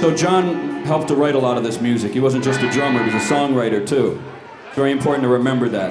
So John helped to write a lot of this music. He wasn't just a drummer, he was a songwriter too. It's very important to remember that.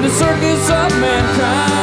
in the circus of mankind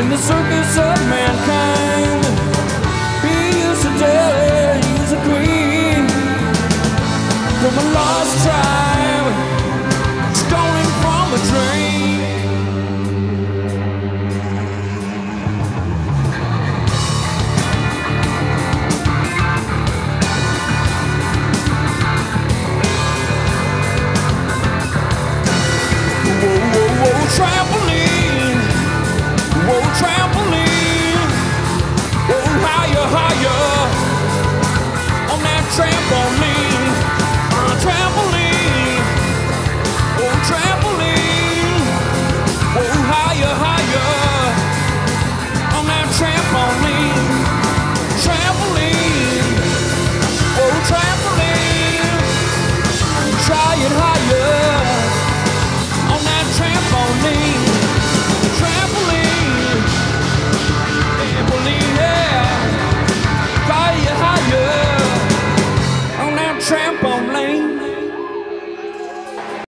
in the circus of mankind. He used to tell her he's a queen from a lost tribe, stolen from a dream.